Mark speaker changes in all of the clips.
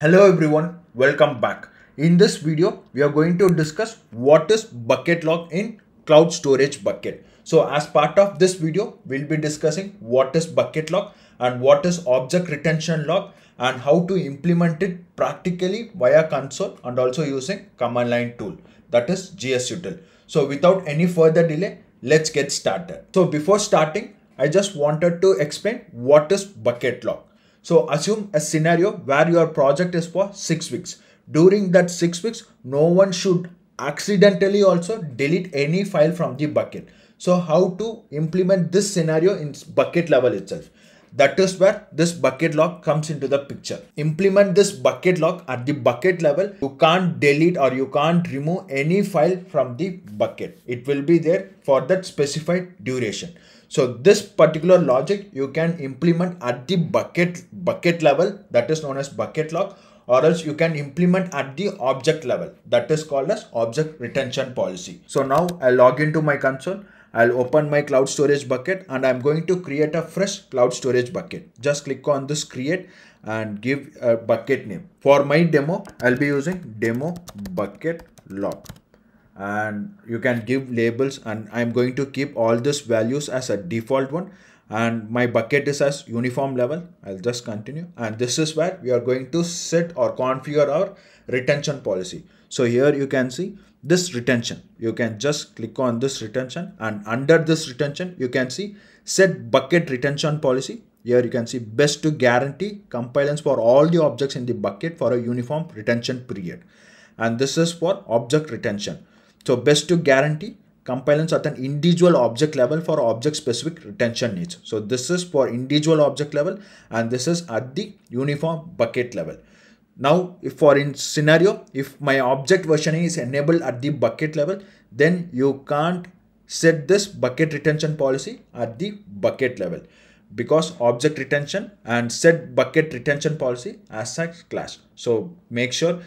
Speaker 1: Hello everyone, welcome back. In this video, we are going to discuss what is bucket lock in cloud storage bucket. So as part of this video, we'll be discussing what is bucket lock and what is object retention lock and how to implement it practically via console and also using command line tool that is gsutil. So without any further delay, let's get started. So before starting, I just wanted to explain what is bucket lock. So assume a scenario where your project is for six weeks. During that six weeks, no one should accidentally also delete any file from the bucket. So how to implement this scenario in bucket level itself? That is where this bucket lock comes into the picture. Implement this bucket lock at the bucket level. You can't delete or you can't remove any file from the bucket. It will be there for that specified duration. So this particular logic you can implement at the bucket bucket level that is known as bucket lock or else you can implement at the object level that is called as object retention policy. So now I log into my console. I'll open my cloud storage bucket and I'm going to create a fresh cloud storage bucket. Just click on this create and give a bucket name. For my demo, I'll be using demo bucket lock and you can give labels and I'm going to keep all these values as a default one. And my bucket is as uniform level. I'll just continue. And this is where we are going to set or configure our retention policy. So here you can see this retention. You can just click on this retention and under this retention you can see set bucket retention policy. Here you can see best to guarantee compliance for all the objects in the bucket for a uniform retention period. And this is for object retention so best to guarantee compliance at an individual object level for object specific retention needs. So this is for individual object level and this is at the uniform bucket level. Now, if for in scenario, if my object versioning is enabled at the bucket level, then you can't set this bucket retention policy at the bucket level because object retention and set bucket retention policy as such clash. So make sure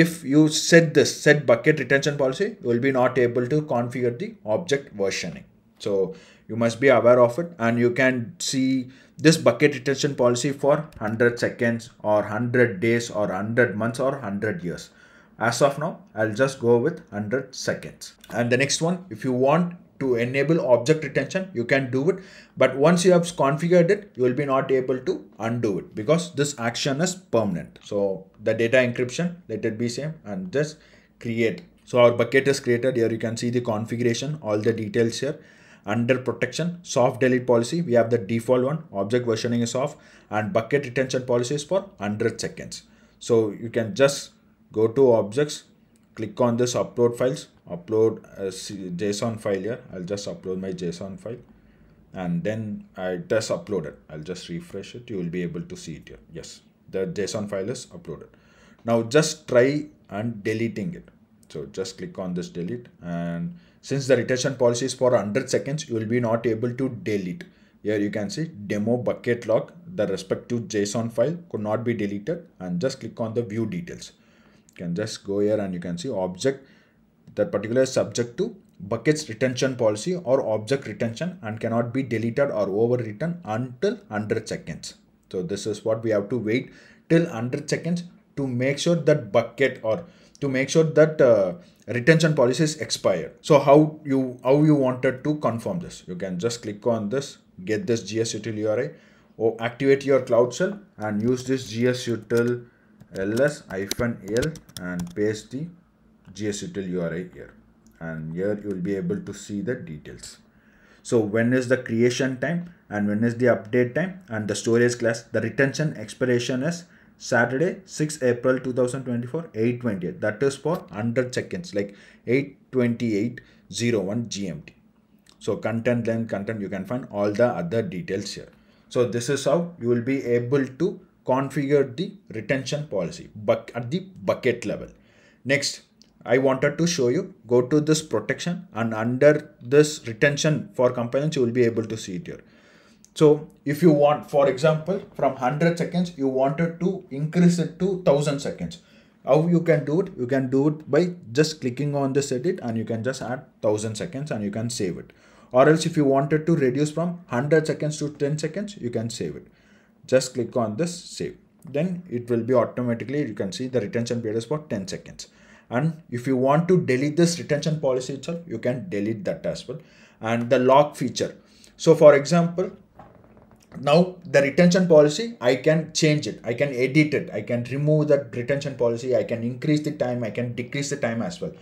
Speaker 1: if you set this set bucket retention policy you will be not able to configure the object versioning. So you must be aware of it and you can see this bucket retention policy for 100 seconds or 100 days or 100 months or 100 years. As of now i'll just go with 100 seconds. And the next one if you want to enable object retention you can do it. But once you have configured it you will be not able to undo it because this action is permanent. So the data encryption let it be same and just create. So our bucket is created. Here you can see the configuration all the details here. Under protection soft delete policy we have the default one. Object versioning is off and bucket retention policy is for 100 seconds. So you can just go to objects click on this upload files. Upload a json file here. I'll just upload my json file. And then i just upload it. I'll just refresh it. You will be able to see it here. Yes. The json file is uploaded. Now just try and deleting it. So just click on this delete. And since the retention policy is for 100 seconds you will be not able to delete. Here you can see demo bucket lock the respective json file could not be deleted. And just click on the view details you can just go here and you can see object that particular subject to buckets retention policy or object retention and cannot be deleted or overwritten until 100 seconds. So this is what we have to wait till 100 seconds to make sure that bucket or to make sure that uh, retention policy is expired. So how you how you wanted to confirm this? You can just click on this, get this gsutil URI or activate your cloud shell and use this gsutil ls hyphen l and paste the gsutil URI here and here you will be able to see the details. So when is the creation time and when is the update time and the storage class the retention expiration is Saturday 6 April 2024 828 that is for 100 seconds like 828 01 GMT. So content length content you can find all the other details here. So this is how you will be able to configure the retention policy but at the bucket level. Next I wanted to show you go to this protection and under this retention for compliance you will be able to see it here. So if you want for example from 100 seconds you wanted to increase it to 1000 seconds. How you can do it? You can do it by just clicking on this edit and you can just add 1000 seconds and you can save it. Or else if you wanted to reduce from 100 seconds to 10 seconds you can save it. Just click on this save. Then it will be automatically you can see the retention period is for 10 seconds. And if you want to delete this retention policy itself you can delete that as well. And the lock feature. So for example now the retention policy i can change it. I can edit it. I can remove that retention policy. I can increase the time. I can decrease the time as well.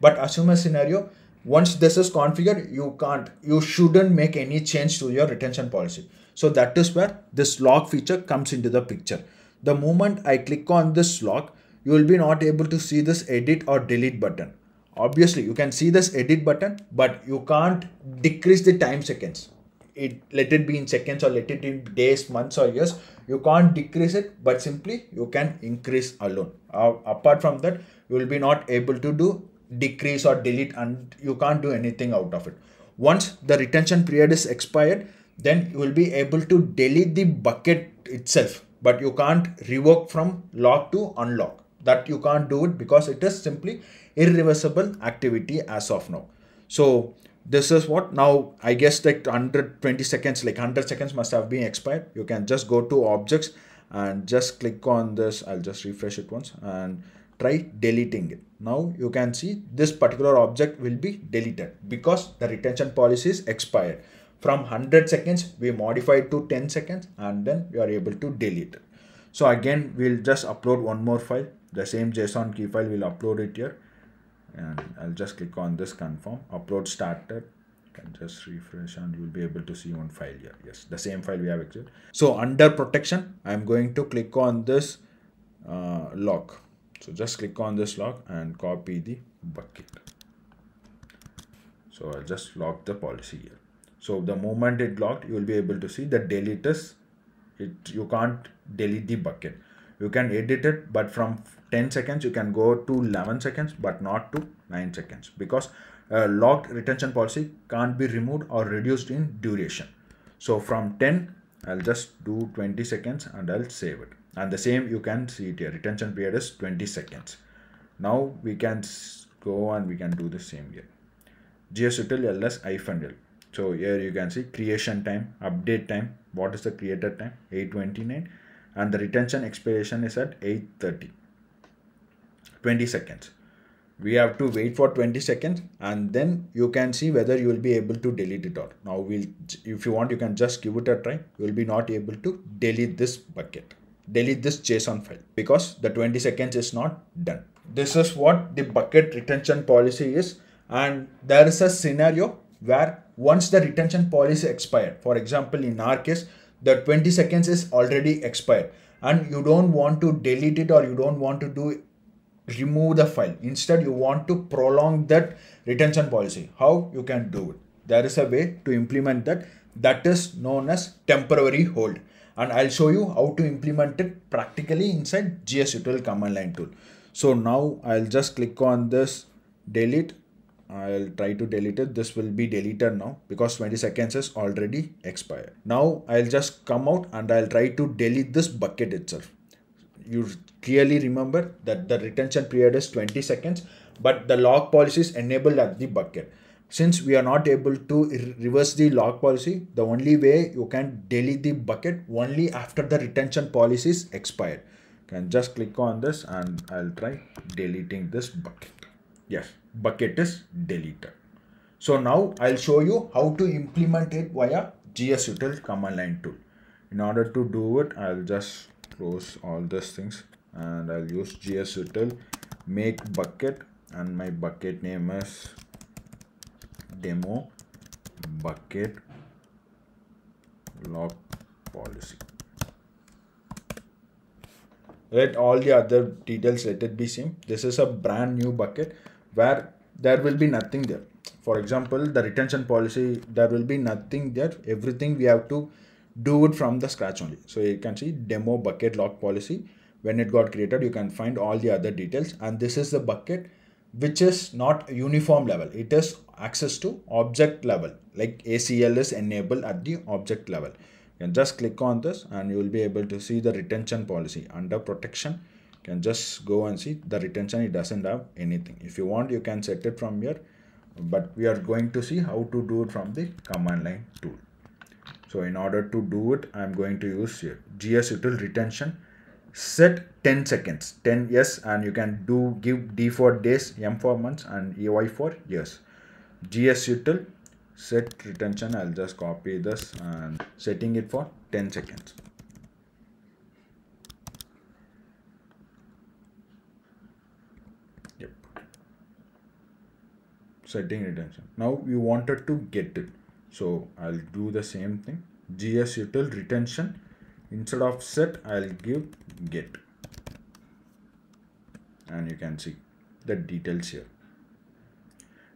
Speaker 1: But assume a scenario once this is configured you can't you shouldn't make any change to your retention policy so that is where this lock feature comes into the picture. The moment i click on this lock you will be not able to see this edit or delete button. Obviously you can see this edit button but you can't decrease the time seconds. It let it be in seconds or let it in days months or years. You can't decrease it but simply you can increase alone. Uh, apart from that you will be not able to do decrease or delete and you can't do anything out of it. Once the retention period is expired then you will be able to delete the bucket itself. But you can't revoke from lock to unlock. That you can't do it because it is simply irreversible activity as of now. So this is what now i guess like 120 seconds like 100 seconds must have been expired. You can just go to objects and just click on this. I'll just refresh it once and try deleting it. Now you can see this particular object will be deleted because the retention policy is expired from 100 seconds we modified to 10 seconds and then we are able to delete. It so again we'll just upload one more file. The same json key file we'll upload it here. And I'll just click on this confirm. Upload started. Can just refresh and you'll be able to see one file here. Yes the same file we have exited so under protection I'm going to click on this uh, lock. So just click on this lock and copy the bucket. So I'll just lock the policy here so the moment it locked you will be able to see the delete is it you can't delete the bucket. You can edit it but from 10 seconds you can go to 11 seconds but not to 9 seconds. Because a locked retention policy can't be removed or reduced in duration. So from 10 i'll just do 20 seconds and i'll save it. And the same you can see it here. Retention period is 20 seconds. Now we can go and we can do the same here. Gsutil ls l so here you can see creation time update time. What is the created time? 829 and the retention expiration is at 830 20 seconds. We have to wait for 20 seconds and then you can see whether you will be able to delete it or now we'll if you want you can just give it a try. You will be not able to delete this bucket delete this json file because the 20 seconds is not done. This is what the bucket retention policy is and there is a scenario where once the retention policy expired for example in our case the 20 seconds is already expired and you don't want to delete it or you don't want to do remove the file. Instead you want to prolong that retention policy. How? You can do it. There is a way to implement that. That is known as temporary hold. And i'll show you how to implement it practically inside gsutil command line tool. So now i'll just click on this delete I'll try to delete it. This will be deleted now because 20 seconds is already expired. Now I'll just come out and I'll try to delete this bucket itself. You clearly remember that the retention period is 20 seconds, but the lock policy is enabled at the bucket. Since we are not able to reverse the lock policy, the only way you can delete the bucket only after the retention policy is expired. You can just click on this and I'll try deleting this bucket. Yes, bucket is deleted. So now I'll show you how to implement it via gsutil command line tool. In order to do it, I'll just close all these things and I'll use gsutil make bucket and my bucket name is demo bucket lock policy let all the other details let it be same this is a brand new bucket where there will be nothing there. For example the retention policy there will be nothing there. Everything we have to do it from the scratch only. So you can see demo bucket lock policy. When it got created you can find all the other details. And this is the bucket which is not uniform level. It is access to object level. Like acl is enabled at the object level. You can just click on this and you will be able to see the retention policy under protection can just go and see. The retention it doesn't have anything. If you want you can set it from here. But we are going to see how to do it from the command line tool. So in order to do it i'm going to use here. Gsutil retention. Set 10 seconds. 10 yes and you can do give d for days m for months and ey for years. Gsutil set retention. I'll just copy this and setting it for 10 seconds setting retention. Now we wanted to get it. So i'll do the same thing. Gs util retention. Instead of set i'll give get. And you can see the details here.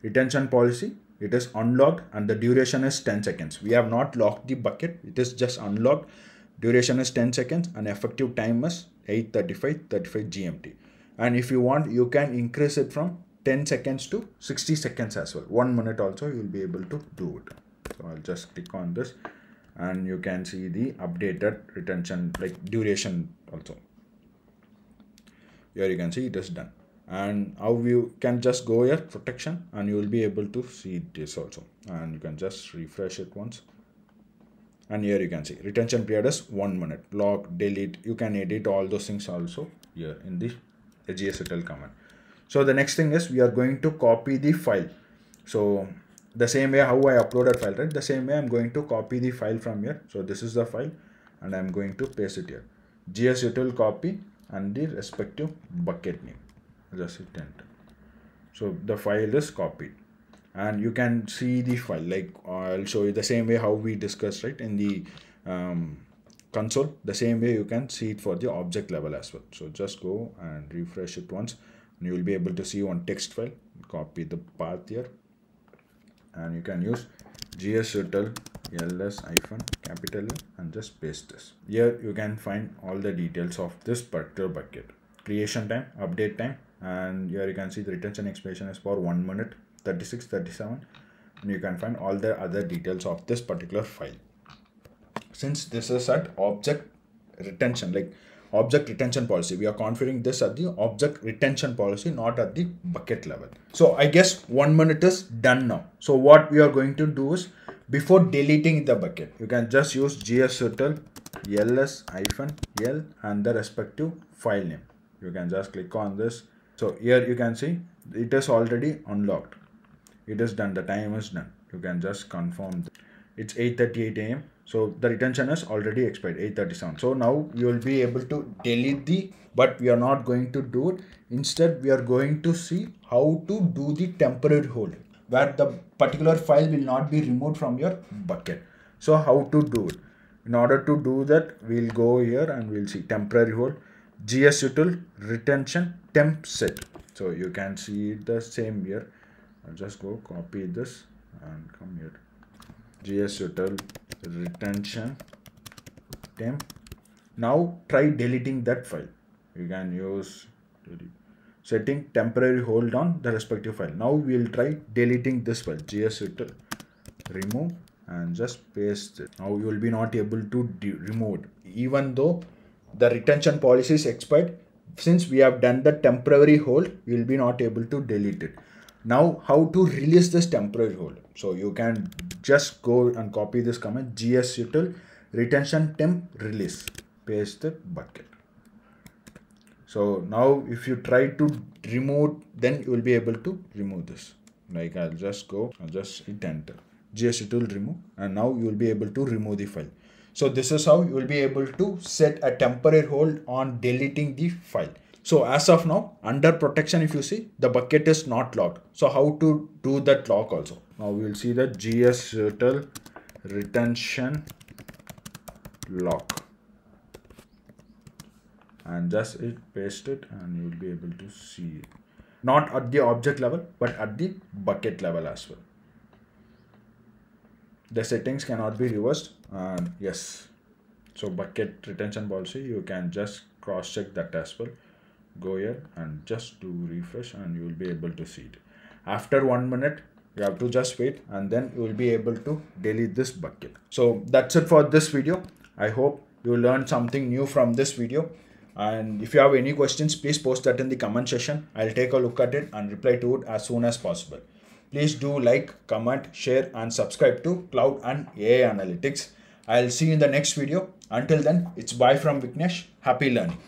Speaker 1: Retention policy it is unlocked and the duration is 10 seconds. We have not locked the bucket. It is just unlocked. Duration is 10 seconds and effective time is 8:35 35 gmt and if you want you can increase it from 10 seconds to 60 seconds as well. One minute also you will be able to do it. So i'll just click on this and you can see the updated retention like duration also. Here you can see it is done. And how you can just go here protection and you will be able to see this also. And you can just refresh it once. And here you can see retention period is one minute. Lock delete you can edit all those things also here in the gsutil command so the next thing is we are going to copy the file. So the same way how i uploaded file right? The same way i'm going to copy the file from here. So this is the file and i'm going to paste it here. Gsutil copy and the respective bucket name. Just hit enter. So the file is copied. And you can see the file like i'll show you the same way how we discussed right in the um, console. The same way you can see it for the object level as well. So just go and refresh it once and you will be able to see one text file. Copy the path here. And you can use gsutil ls hyphen capital and just paste this. Here you can find all the details of this particular bucket. Creation time update time and here you can see the retention expiration is for 1 minute 36 37 and you can find all the other details of this particular file. Since this is at object retention like object retention policy. We are configuring this at the object retention policy not at the bucket level. So i guess one minute is done now. So what we are going to do is before deleting the bucket you can just use gsutil ls hyphen l and the respective file name. You can just click on this. So here you can see it is already unlocked. It is done. The time is done. You can just confirm it's 8:38 a.m so the retention is already expired 8:37 so now you will be able to delete the but we are not going to do it. Instead we are going to see how to do the temporary hold where the particular file will not be removed from your bucket. So how to do it? In order to do that we'll go here and we'll see temporary hold gsutil retention temp set. So you can see the same here. I'll just go copy this and here gsutil retention. Temp now try deleting that file. You can use setting temporary hold on the respective file. Now we'll try deleting this file. Gsutil remove and just paste it. Now you will be not able to remove it. Even though the retention policy is expired since we have done the temporary hold we will be not able to delete it. Now how to release this temporary hold? So you can just go and copy this command gsutil retention temp release. Paste the bucket. So now if you try to remove then you will be able to remove this. Like i'll just go i'll just hit enter. Gsutil remove and now you will be able to remove the file. So this is how you will be able to set a temporary hold on deleting the file. So as of now, under protection, if you see, the bucket is not locked. So how to do that lock also? Now we will see the gsutil retention lock and just it paste it and you will be able to see it. Not at the object level, but at the bucket level as well the settings cannot be reversed and yes so bucket retention policy you can just cross check that as well go here and just do refresh and you will be able to see it. After one minute you have to just wait and then you will be able to delete this bucket. So that's it for this video. I hope you learned something new from this video. And if you have any questions please post that in the comment section. I'll take a look at it and reply to it as soon as possible. Please do like, comment, share and subscribe to Cloud and AI Analytics. I'll see you in the next video. Until then, it's bye from Vignesh Happy learning.